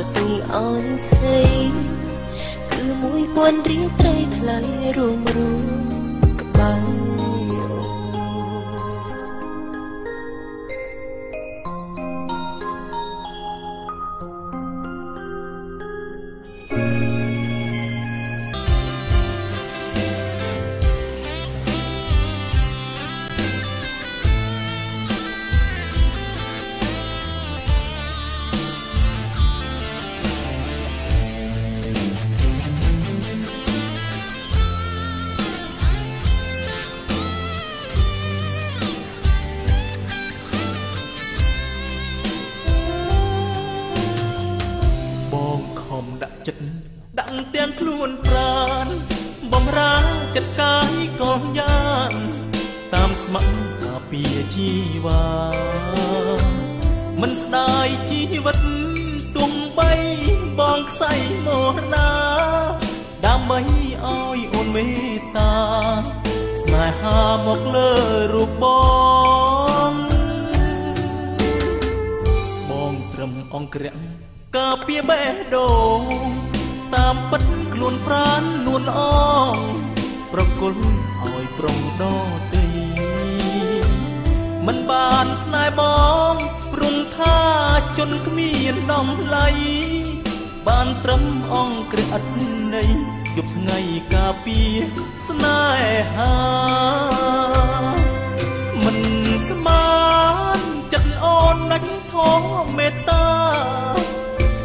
ឲ្យស្រីគឺមួយពាន់រៀងត្រីថ្លៃរួមរួមក្បែរ បងខ្សែមរណាដើម្បីឲ្យអូនមេត្តា ស្នេហាមកលើរូបបងបងត្រឹមអង្គរាំងការពារបេះដូងតាមពិតខ្លួនប្រាននួនអងប្រគល់ឲ្យប្រុងដទីមិនបានស្នេហ៍បង ព្រំថា ជន់គ្មានដំឡៃ បានត្រឹមអង្គរឥតនៃយប់ថ្ងៃការពារស្នេហាមិនស្មានចិត្តអូនណាច់ធមមេត្តា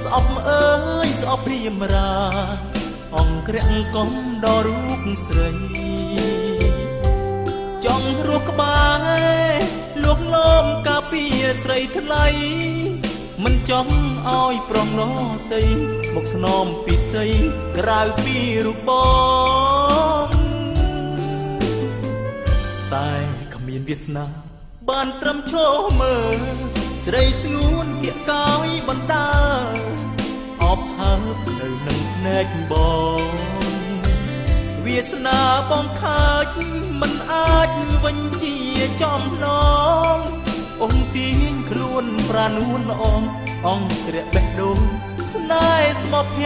ស្អប់អើយស្អប់ព្រាមរា អង្គរាំងកំដល់រូបស្រីចង់រស់ក្បែរលួងលោមការពារស្រីថ្លៃ មិនចង់ឲ្យប្រងឡតីមកធ្នមពិសីក្រៅពីរូបបងតែគ្មានវាសនា បានត្រឹមឈរមើលស្រីស្ងួនគៀកកោយបណ្ដាអបហើបនៅនឹងភ្នែកបងវាសនាបងខើចមិនអាចវិញជាចំណង អង្គទាញខ្លួនប្រានួនអងអង្គរៈបេះដូងស្នេហ៍ស្មប់ភ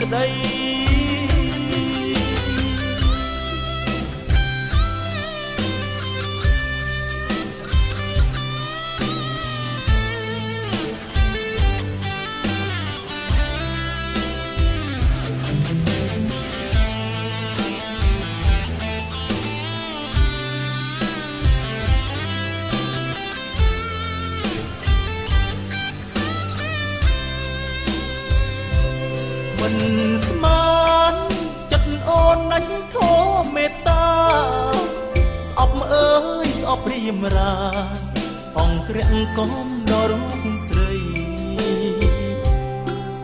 ក្តី ធមមេត្តាស្អប់អើយស្អប់ព្រាមរាអង្គរាំងកំដល់រូបស្រី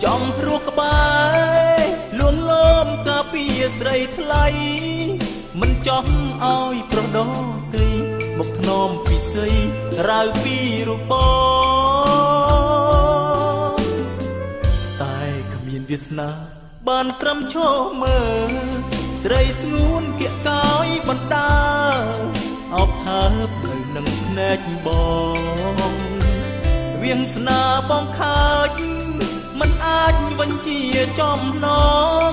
ចង់រស់ក្បែរលួងលោមការពារស្រីថ្លៃមិនចង់ឲ្យប្រដោត្រីមកធ្នមពិសីរៅពីរូបបងតែគ្មានវាសនាបានត្រឹមឈរមើល ស្រីស្ងួនគៀកកោយបណ្ដាអបហើបនៅនឹងភ្នែកបងវៀងស្នាបងខើចមិនអាចវិញជាចំណង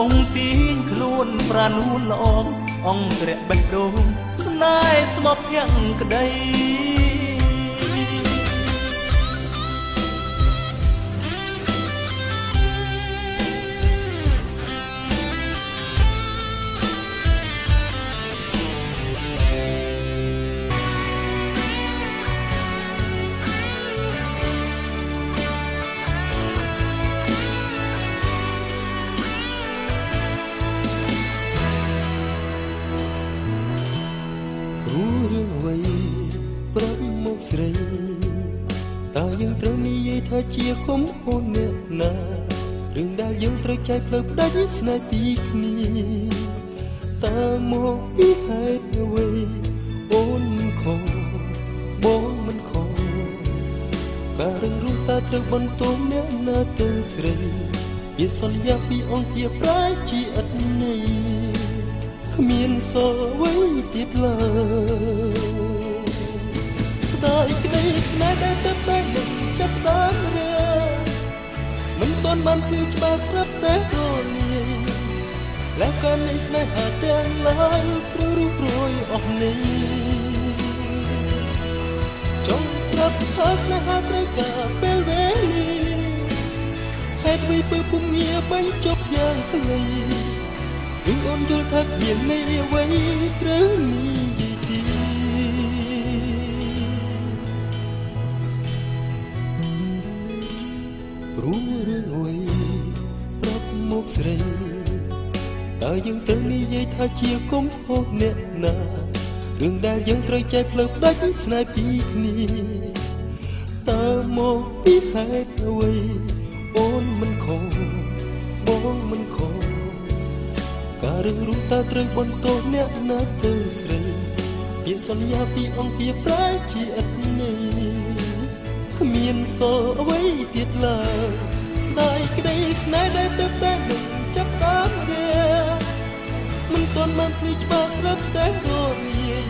អង្គទាញខ្លួនប្រានួនល្អងអង្គរៈបេះដូងស្នេហ៍ស្មប់ភក្តីព្ជាគុំអូនអ្នកណារឿងដែលយើងត្រូវចែកផ្លូវផ្ដាច់ស្នេហ៍ពីគ្នាតើមកពីហេតុអ្វីអូនមិនខំបងមិនខំការរឿងរួមតើត្រូវបន្ទោសអ្នកណាទៅស្រីវាសន្យាពីអង្គភាពប្រែជាឥតន័យគ្មានសល់អ្វីទៀតឡើយស្ដាយក្តីស្នេហ៍ដែលទៅបែកនឹងចាប់ដើមរា កូនបានគឺច្បាស់ស្រាប់តែរលាយលែងកាន់នៃស្នេហាទាំងឡាយព្រោះរូបរួយអស់នេះចង់ប្រាប់ថាស្នេហាត្រូវការពេលវេលាហេតុអ្វីពើពុំងារបាញ់ចប់យ៉ាងខ្លីវិញអូនយល់ថាគ្មាននៃអ្វីត្រូវនេះ រួមរឿងអ្វីប្រាប់មកស្រីតើយើងត្រូវនិយាយថាជាគុំហោះអ្នកណារឿងដែលយើងត្រូវចែកផ្លូវផ្ដាច់ស្នេហ៍ពីគ្នាតើមកពីហេតុអ្វីអូនមិនខុសបងមិនខុសការរឿងរូបតើត្រូវបន្តអ្នកណាទៅស្រីពាក្យសន្យាពីអង្គាប្រែជាឥតន័យគ្មាន សល់អ្វីទៀតឡើយស្ដាយក្តីស្នេហ៍ដែលទៅតែនឹងចាប់តាមវាមិនទាន់បានភ្លឺច្បាស់ស្រាប់តែរលាយ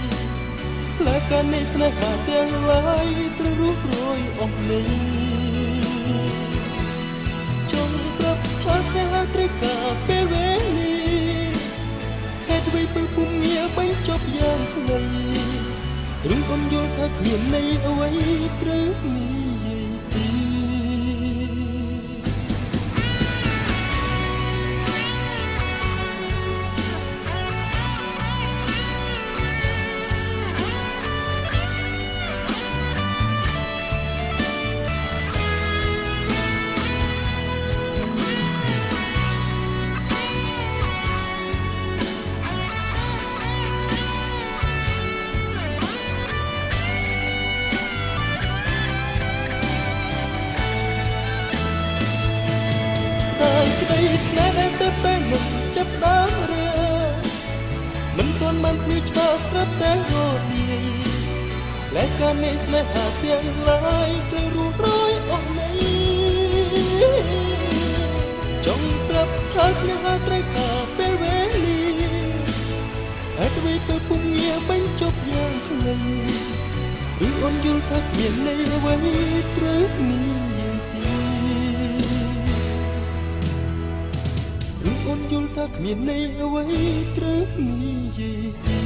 ផ្លែកាននៃស្នេហាទាំងឡាយត្រូវរួចរយអស់នេះ ក្តាមរាមិនទាន់បានគ្នាឆ្កោស្រាប់តែរលាយលែកកានេះស្នេហាទាំងឡាយទៅរួមរយអស់នេះចង់ប្រាប់ថាស្នេហាត្រូវការពេលវេលាហើយទៅទៅពុំងាបញ្ចប់យ៉ាងខ្លីឬអូនយល់ថាគ្មានន័យអ្វីត្រូវនេះ យល់ថាគ្មានអ្វីត្រូវនិយាយ